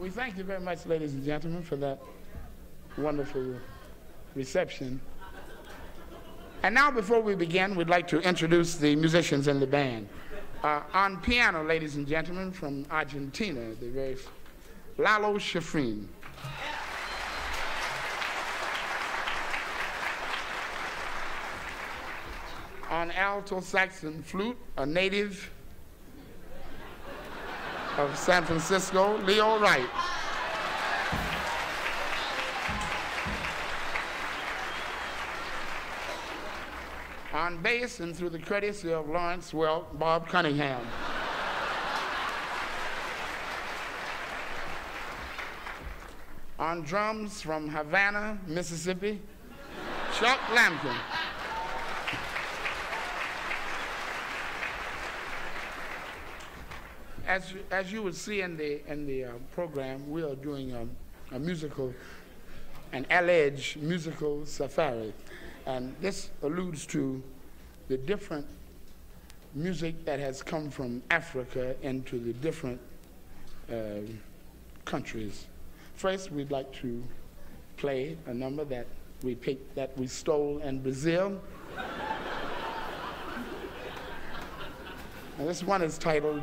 We thank you very much, ladies and gentlemen, for that wonderful reception. And now, before we begin, we'd like to introduce the musicians in the band. Uh, on piano, ladies and gentlemen, from Argentina, the very Lalo Schifrin. On alto saxon flute, a native of San Francisco, Leo Wright. On bass and through the courtesy of Lawrence Welk, Bob Cunningham. On drums from Havana, Mississippi, Chuck Lampkin. As, as you would see in the, in the uh, program, we are doing a, a musical, an alleged musical safari. And this alludes to the different music that has come from Africa into the different uh, countries. First, we'd like to play a number that we picked, that we stole in Brazil. and this one is titled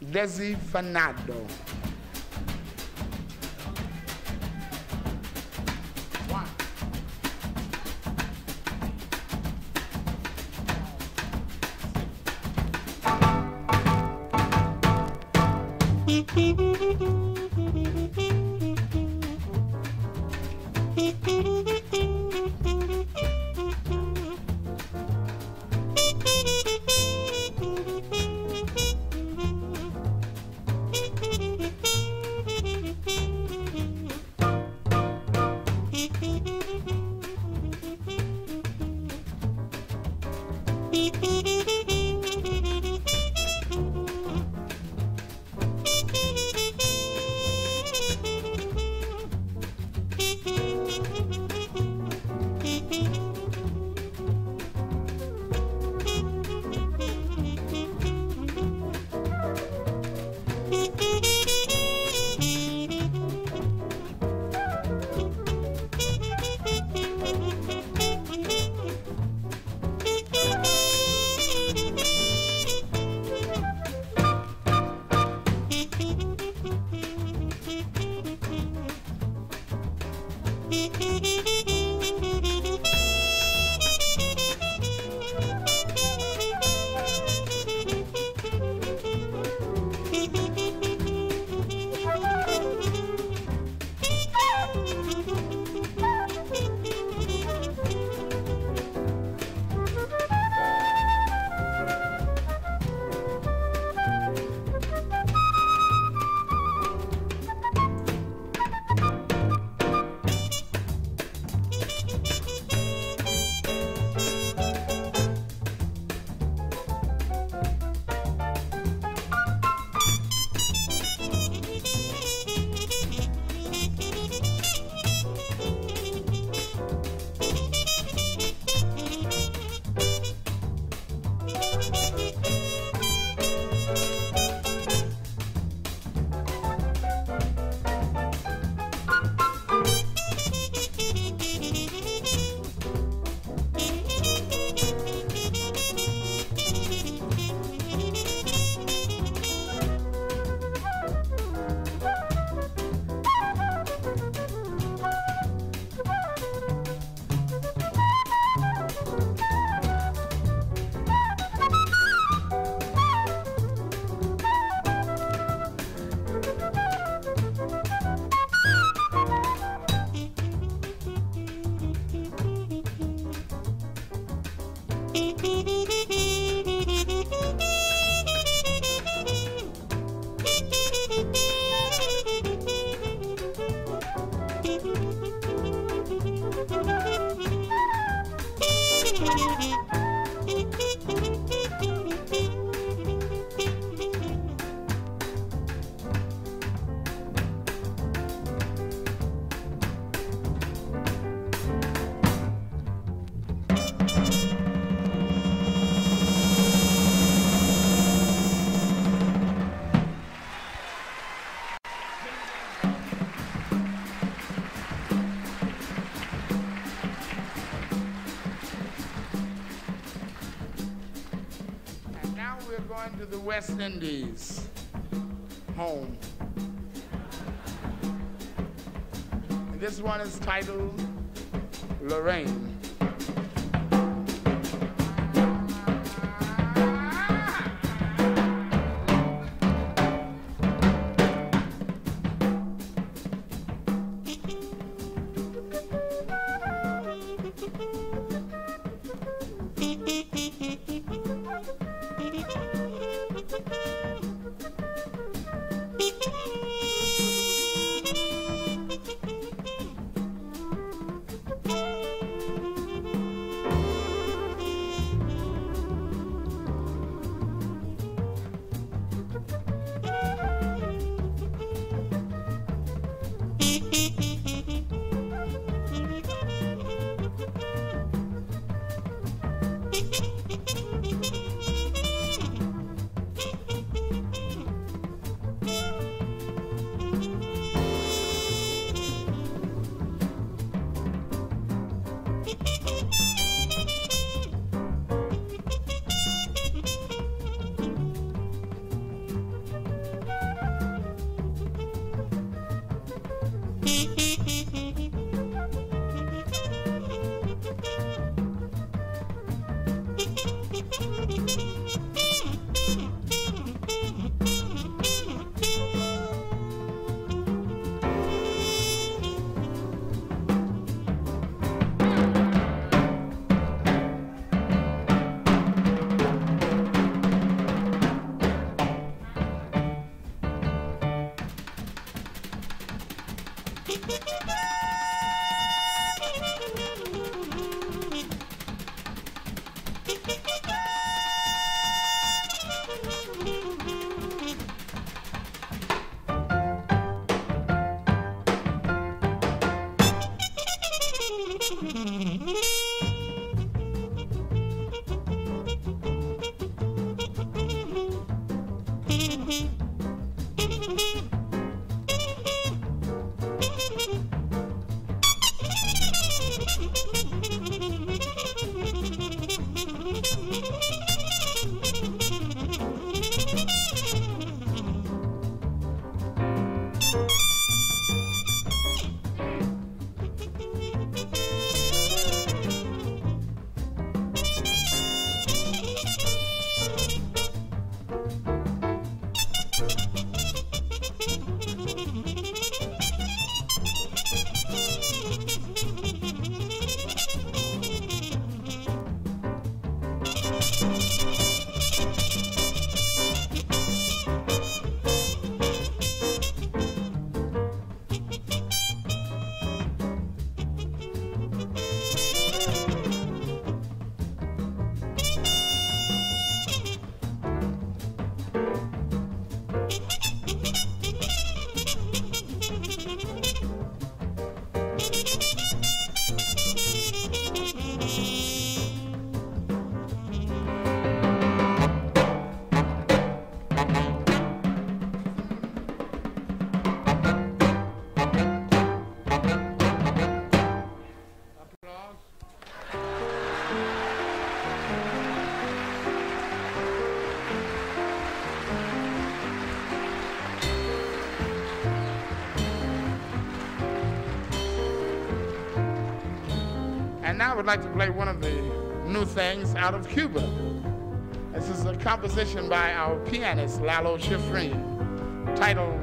Desafinado. Thank you. West Indies, home. And this one is titled Lorraine. Play one of the new things out of Cuba. This is a composition by our pianist, Lalo Schifrin, titled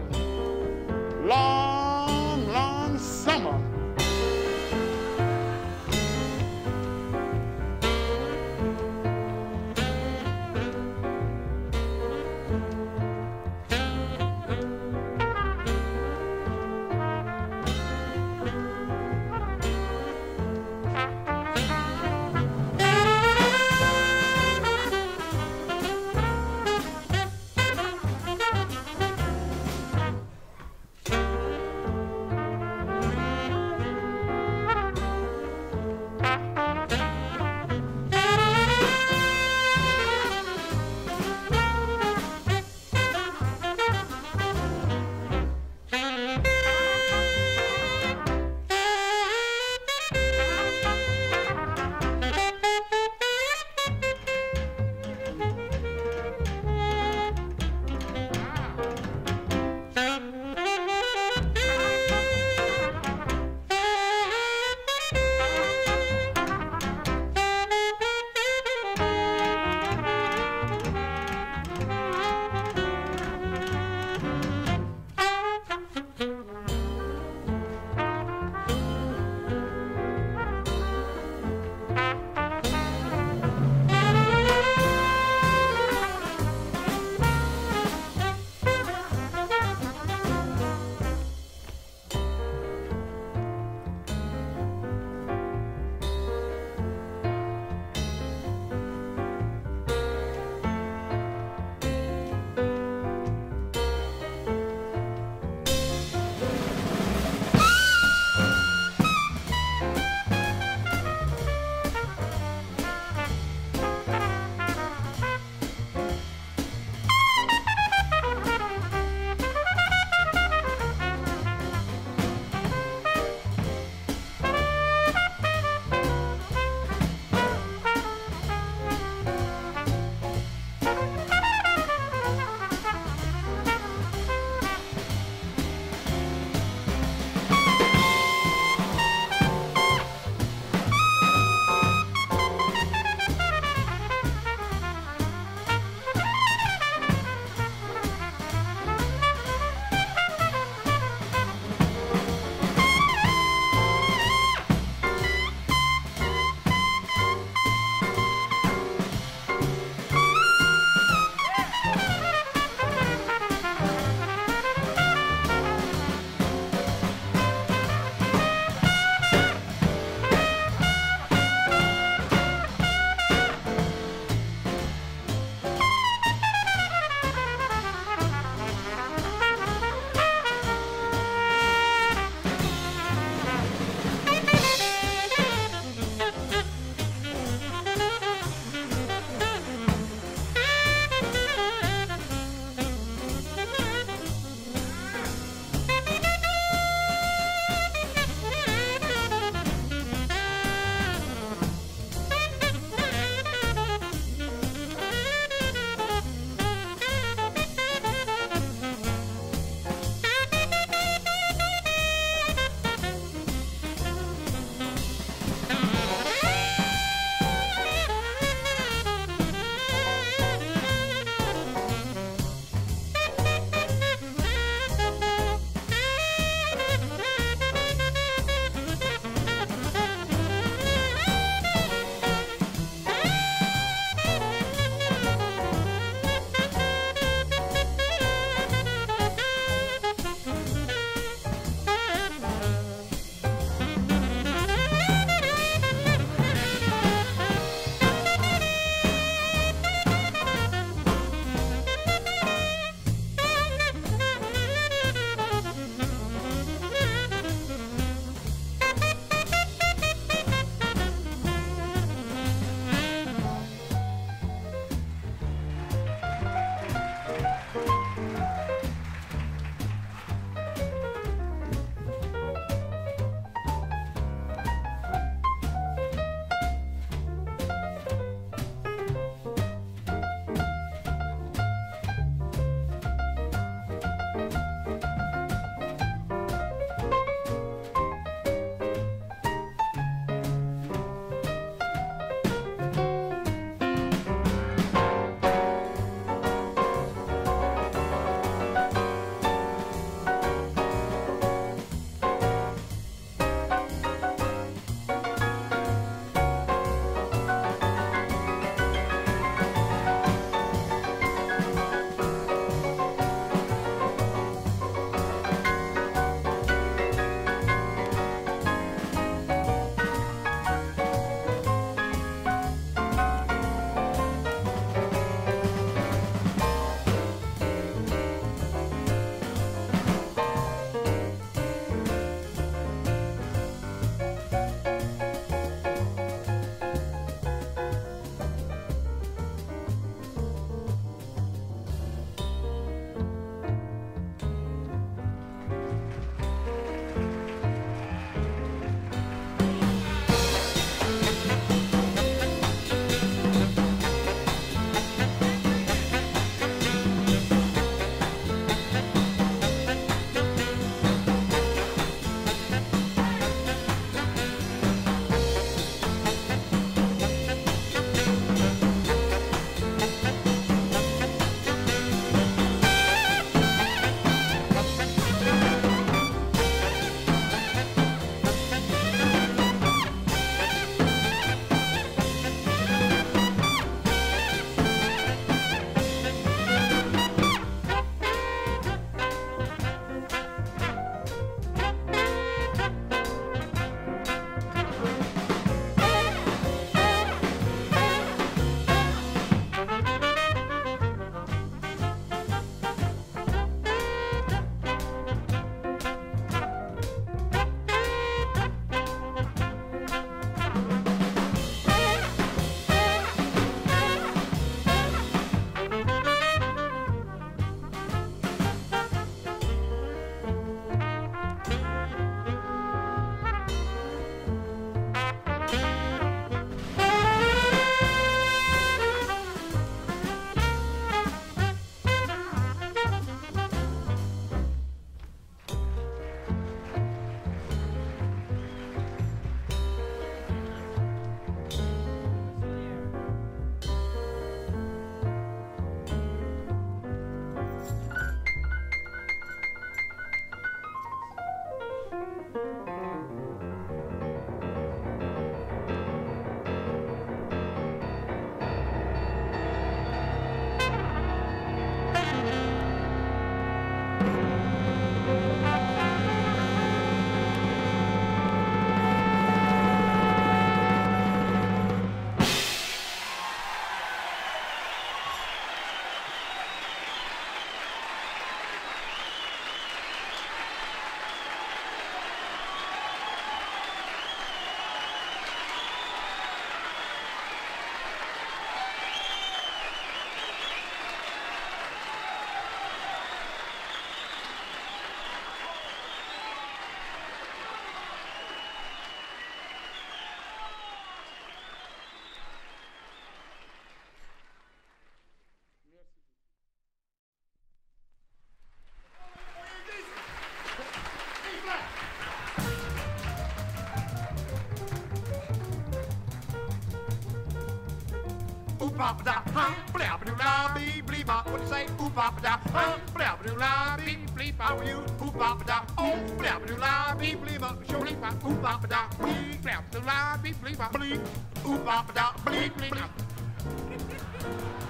bop da hum blab do la bee blee bop. What you say? Oop bop da hum blab do la bee blee bop. You oop bop da oh blab do la bee blee bop. Show blee bop oop bop da blee blab do la bee blee bop. Blee oop bop da blee blee bop.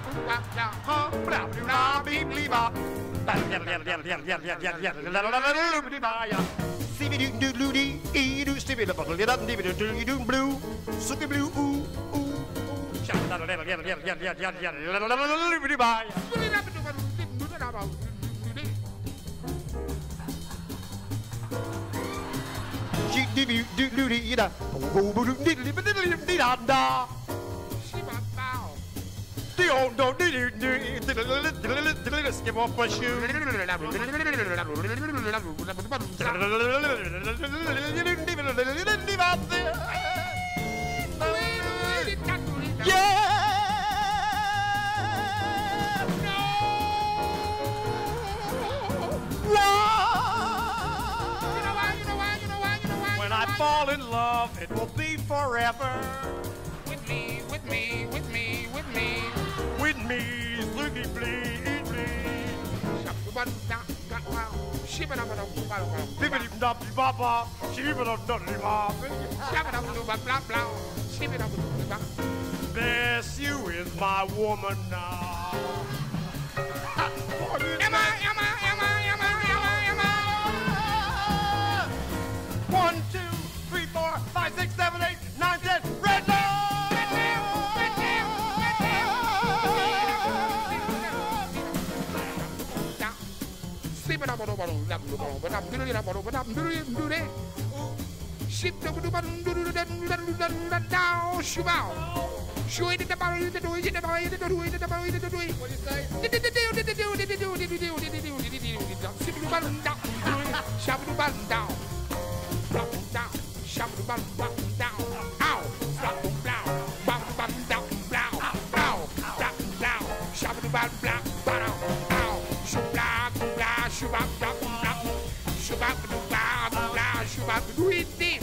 Oop bop da hum blab do la bee blee bop. See me do do do dee doo, stibbity bubble, you don't need me to do you oh, do blue, sooky blue ooh. Skip off my shoe. When I love, it will be forever. With me, with me, with me, with me. With me, Looky Blee, Bibbidi Bop Baba, Shibba Dudley Bop. Bess, you is my woman now. Emma, Emma, down. Rock down, shabba bum bum down, ow, rock deep.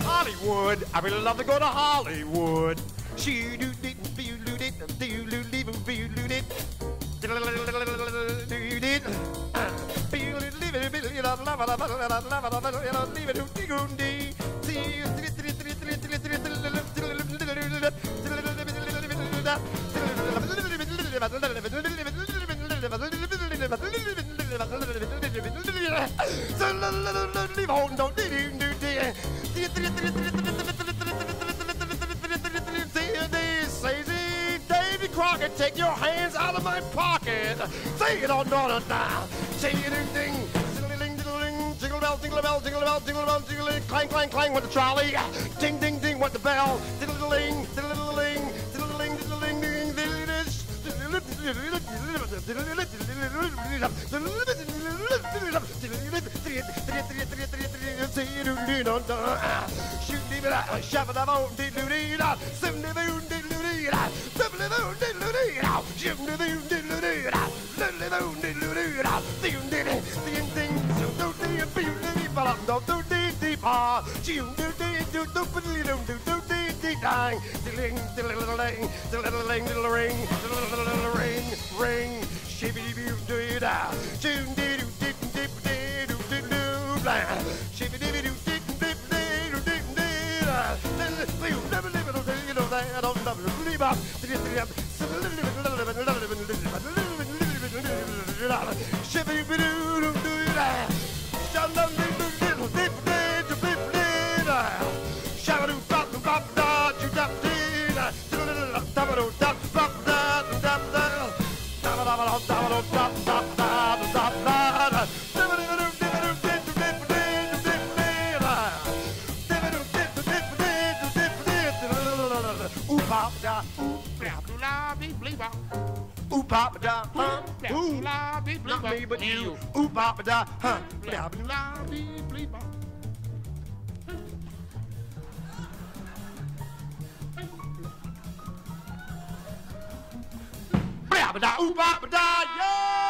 Hollywood, I really love to go to Hollywood. She do Crockett, take your hands out of my pocket. Say it on daughter now. Say it Jingle jingle bell, jingle bell, jingle bell, jingle clang, clang, clang with the trolley. Ding ding ding with the bell. Diddle-ding, diddle-ding, diddle-ding, diddle-ding, ding, Ring, ring, shibbity boo doo da, doom dee doo dip dip dee doo doo doo blah, shibbity doo dip dip dee doo dip dee da, then you never live it, you know that I don't love you, leave up, papa da, huh? Ooh, not me, but you. Ooh, papa da, huh? Blah, blah, blah, blah, ooh, papa da, yeah!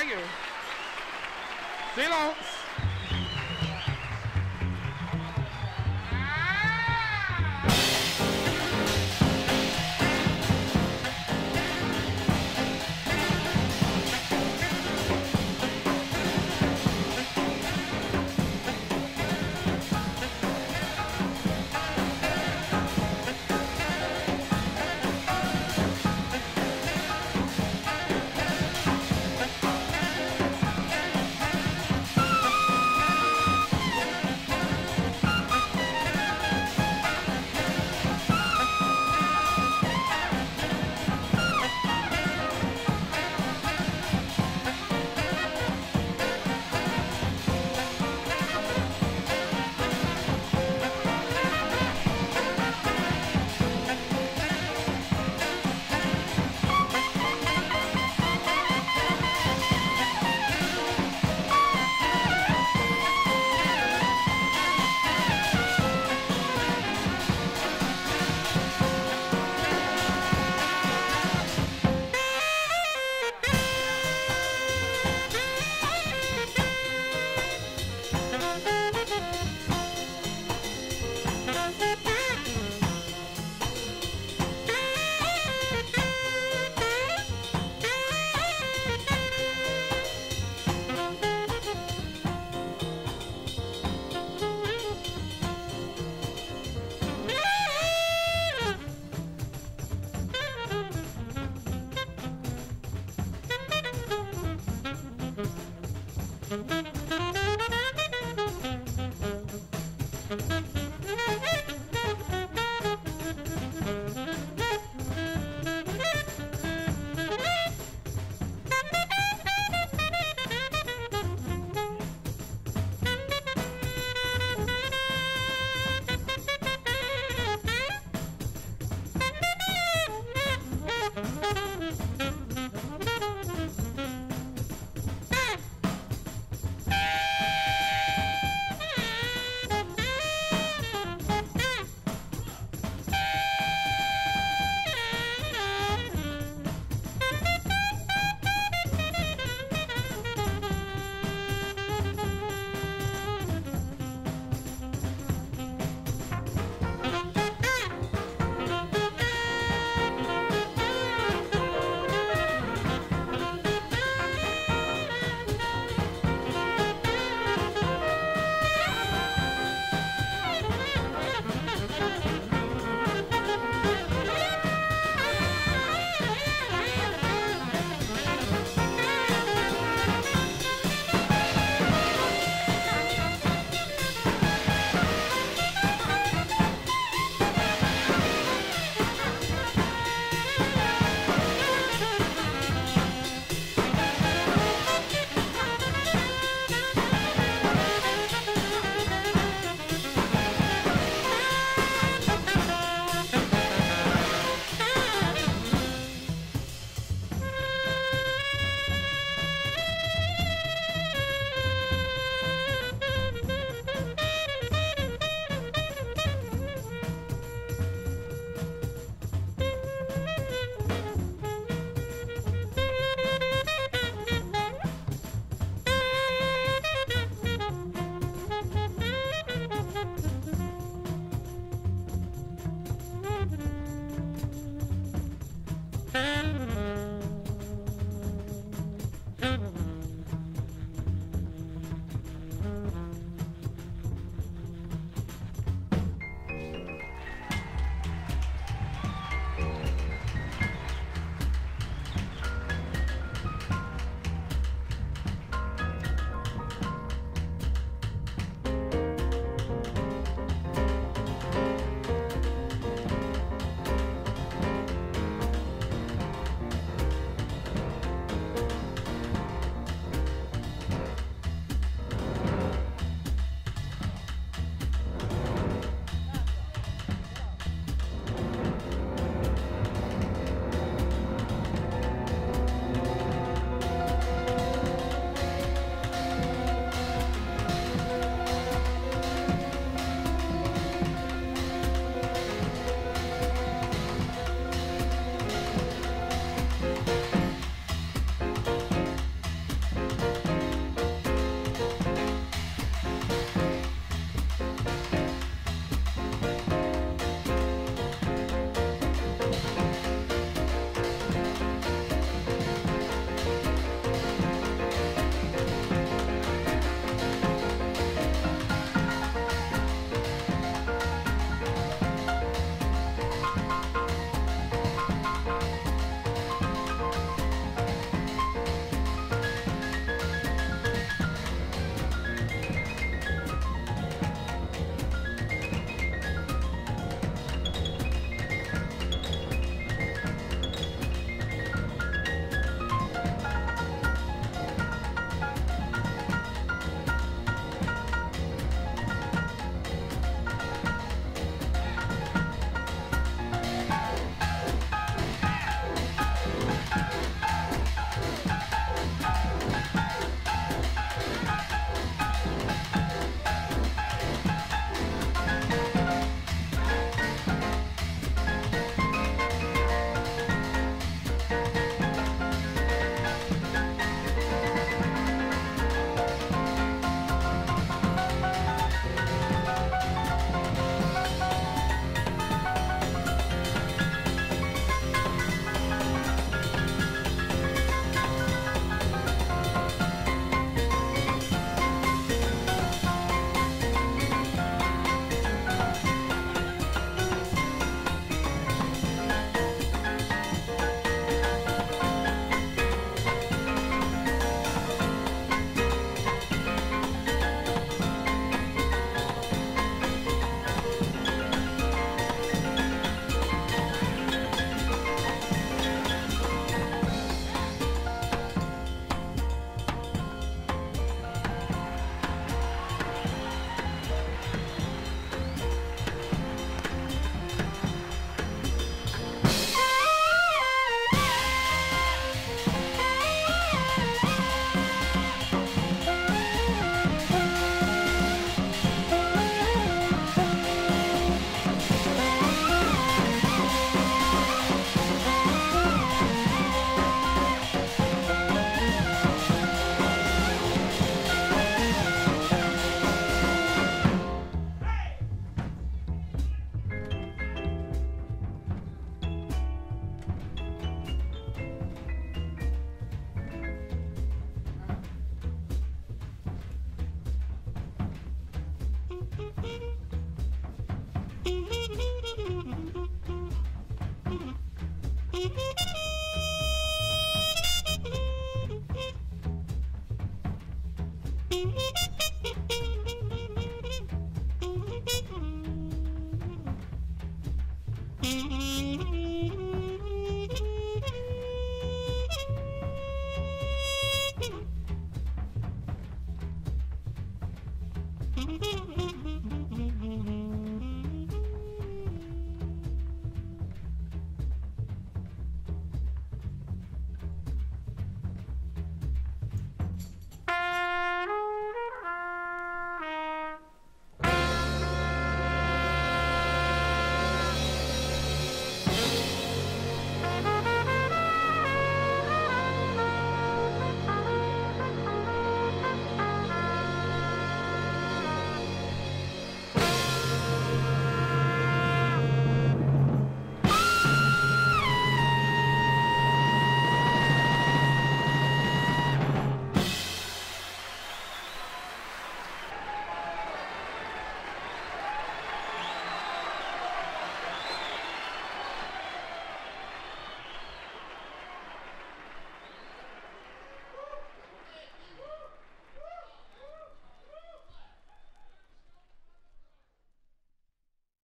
Thank you. Silence.